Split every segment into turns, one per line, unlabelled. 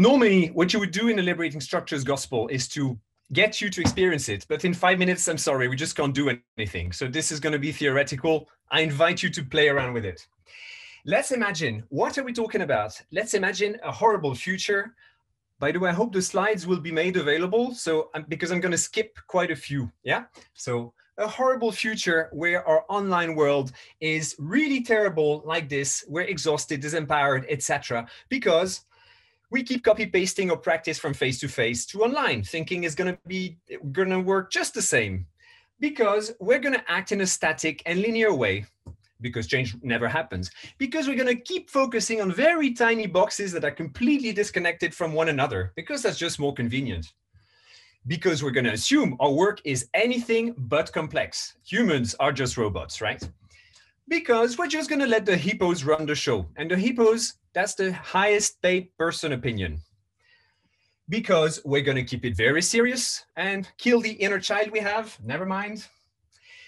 normally what you would do in a liberating structures gospel is to get you to experience it. But in five minutes, I'm sorry, we just can't do anything. So this is going to be theoretical. I invite you to play around with it. Let's imagine, what are we talking about? Let's imagine a horrible future. By the way, I hope the slides will be made available. So um, because I'm going to skip quite a few. Yeah. So a horrible future where our online world is really terrible like this. We're exhausted, disempowered, etc. Because we keep copy pasting our practice from face to face to online, thinking it's going to be going to work just the same, because we're going to act in a static and linear way, because change never happens, because we're going to keep focusing on very tiny boxes that are completely disconnected from one another, because that's just more convenient. Because we're going to assume our work is anything but complex. Humans are just robots, right? Because we're just going to let the hippos run the show. And the hippos that's the highest paid person opinion. Because we're going to keep it very serious and kill the inner child we have. Never mind.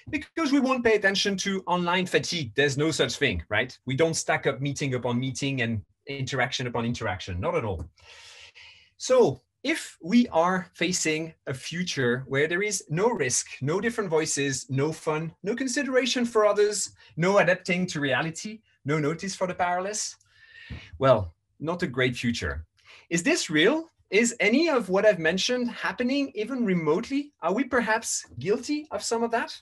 Because we won't pay attention to online fatigue. There's no such thing, right? We don't stack up meeting upon meeting and interaction upon interaction. Not at all. So if we are facing a future where there is no risk, no different voices, no fun, no consideration for others, no adapting to reality, no notice for the powerless, well, not a great future. Is this real? Is any of what I've mentioned happening even remotely? Are we perhaps guilty of some of that?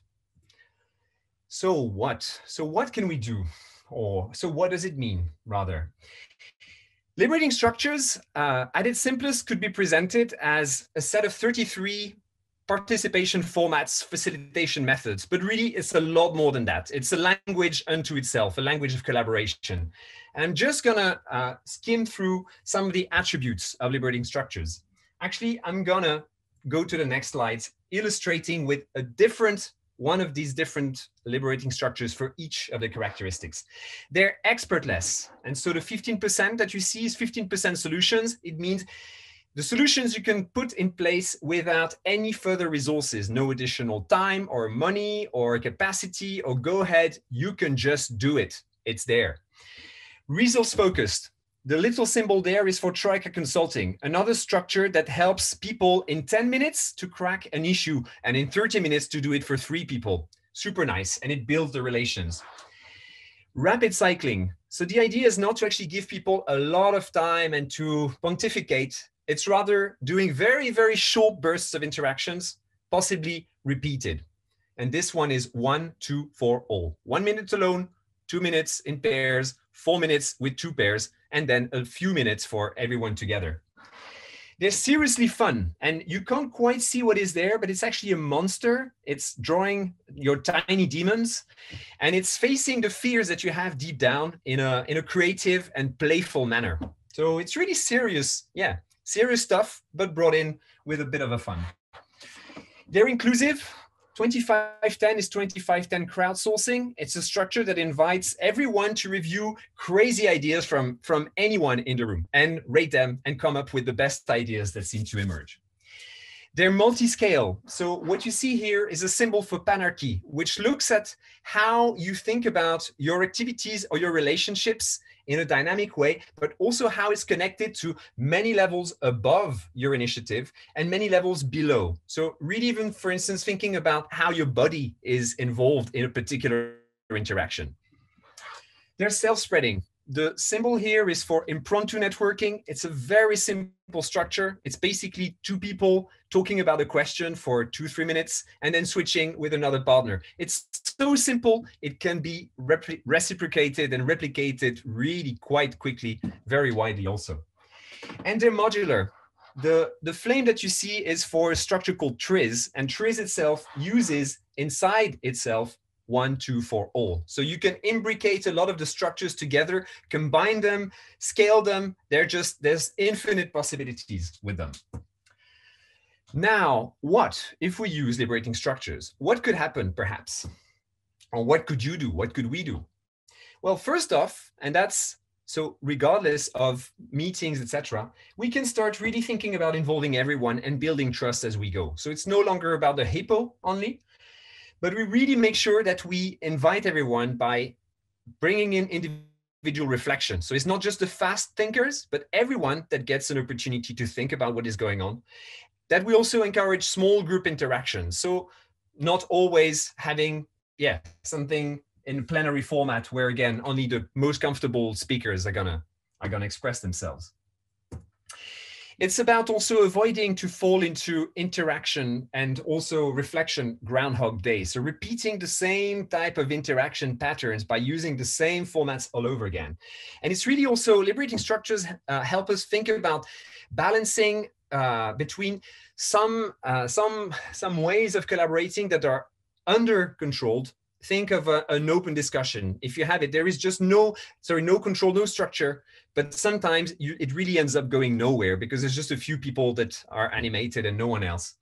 So what? So what can we do? Or so what does it mean rather? Liberating structures uh, at its simplest could be presented as a set of 33 participation formats, facilitation methods, but really it's a lot more than that. It's a language unto itself, a language of collaboration. And I'm just gonna uh, skim through some of the attributes of liberating structures. Actually, I'm gonna go to the next slides, illustrating with a different one of these different liberating structures for each of the characteristics. They're expertless. And so the 15% that you see is 15% solutions. It means the solutions you can put in place without any further resources, no additional time or money or capacity or go ahead, you can just do it. It's there. Resource focused. The little symbol there is for Troika Consulting, another structure that helps people in 10 minutes to crack an issue and in 30 minutes to do it for three people. Super nice, and it builds the relations. Rapid cycling. So the idea is not to actually give people a lot of time and to pontificate. It's rather doing very, very short bursts of interactions, possibly repeated. And this one is one, two, four, all. One minute alone, two minutes in pairs, four minutes with two pairs, and then a few minutes for everyone together. They're seriously fun, and you can't quite see what is there, but it's actually a monster. It's drawing your tiny demons, and it's facing the fears that you have deep down in a in a creative and playful manner. So it's really serious, yeah, serious stuff, but brought in with a bit of a fun. They're inclusive, 2510 is 2510 crowdsourcing. It's a structure that invites everyone to review crazy ideas from, from anyone in the room and rate them and come up with the best ideas that seem to emerge. They're multi-scale. So what you see here is a symbol for panarchy, which looks at how you think about your activities or your relationships in a dynamic way, but also how it's connected to many levels above your initiative and many levels below. So really even, for instance, thinking about how your body is involved in a particular interaction. There's self-spreading the symbol here is for impromptu networking. It's a very simple structure. It's basically two people talking about a question for two, three minutes and then switching with another partner. It's so simple. It can be reciprocated and replicated really quite quickly, very widely also. And they're modular. The, the flame that you see is for a structure called Triz, and Triz itself uses inside itself one, two, four all. So you can imbricate a lot of the structures together, combine them, scale them. They're just, there's infinite possibilities with them. Now, what if we use liberating structures? What could happen perhaps? Or what could you do? What could we do? Well, first off, and that's so regardless of meetings, etc., we can start really thinking about involving everyone and building trust as we go. So it's no longer about the hippo only, but we really make sure that we invite everyone by bringing in individual reflection. So it's not just the fast thinkers, but everyone that gets an opportunity to think about what is going on. That we also encourage small group interactions. So not always having, yeah, something in plenary format where again only the most comfortable speakers are gonna are gonna express themselves. It's about also avoiding to fall into interaction and also reflection groundhog day. So repeating the same type of interaction patterns by using the same formats all over again. And it's really also liberating structures uh, help us think about balancing uh, between some uh, some some ways of collaborating that are under controlled think of a, an open discussion. If you have it there is just no sorry no control no structure but sometimes you, it really ends up going nowhere because there's just a few people that are animated and no one else.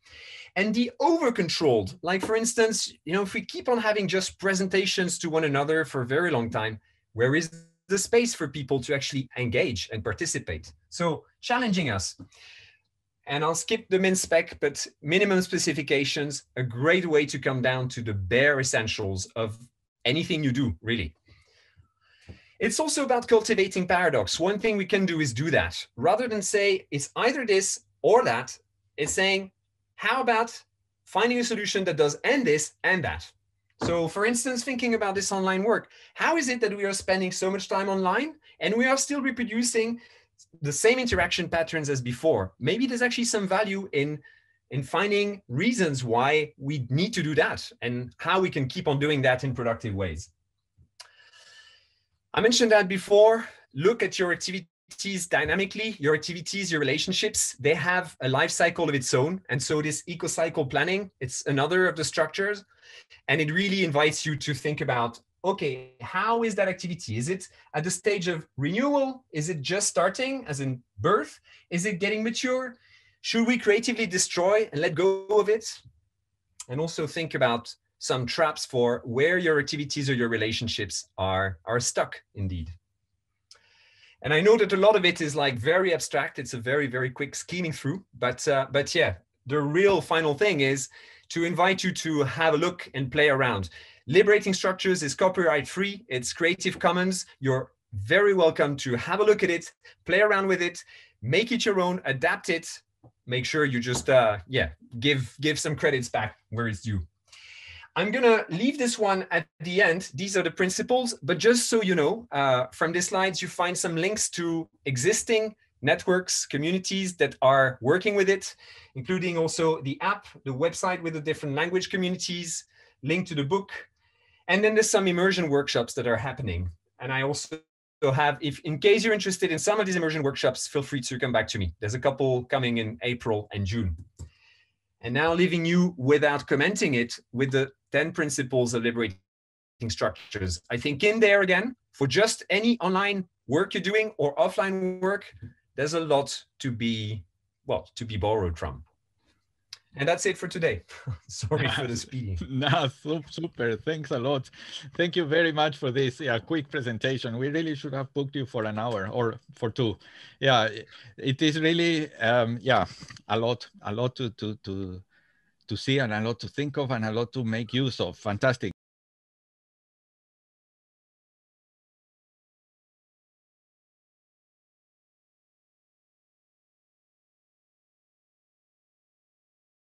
And the over controlled like for instance you know if we keep on having just presentations to one another for a very long time where is the space for people to actually engage and participate? So challenging us and I'll skip the min spec, but minimum specifications, a great way to come down to the bare essentials of anything you do, really. It's also about cultivating paradox. One thing we can do is do that. Rather than say it's either this or that, it's saying, how about finding a solution that does and this and that? So for instance, thinking about this online work, how is it that we are spending so much time online and we are still reproducing the same interaction patterns as before. Maybe there's actually some value in in finding reasons why we need to do that and how we can keep on doing that in productive ways. I mentioned that before. Look at your activities dynamically. Your activities, your relationships, they have a life cycle of its own. And so this eco-cycle planning, it's another of the structures. And it really invites you to think about okay, how is that activity? Is it at the stage of renewal? Is it just starting, as in birth? Is it getting mature? Should we creatively destroy and let go of it? And also think about some traps for where your activities or your relationships are, are stuck indeed. And I know that a lot of it is like very abstract. It's a very, very quick scheming through, but, uh, but yeah, the real final thing is to invite you to have a look and play around. Liberating Structures is copyright free. It's Creative Commons. You're very welcome to have a look at it, play around with it, make it your own, adapt it. Make sure you just, uh, yeah, give give some credits back where it's due. I'm gonna leave this one at the end. These are the principles, but just so you know, uh, from these slides, you find some links to existing networks, communities that are working with it, including also the app, the website with the different language communities, link to the book, and then there's some immersion workshops that are happening. And I also have, if in case you're interested in some of these immersion workshops, feel free to come back to me. There's a couple coming in April and June. And now leaving you without commenting it with the 10 principles of liberating structures. I think in there again, for just any online work you're doing or offline work, there's a lot to be, well, to be borrowed from. And that's it for today. Sorry for the speeding.
no, super. Thanks a lot. Thank you very much for this yeah, quick presentation. We really should have booked you for an hour or for two. Yeah, it is really, um, yeah, a lot, a lot to, to, to, to see and a lot to think of and a lot to make use of. Fantastic.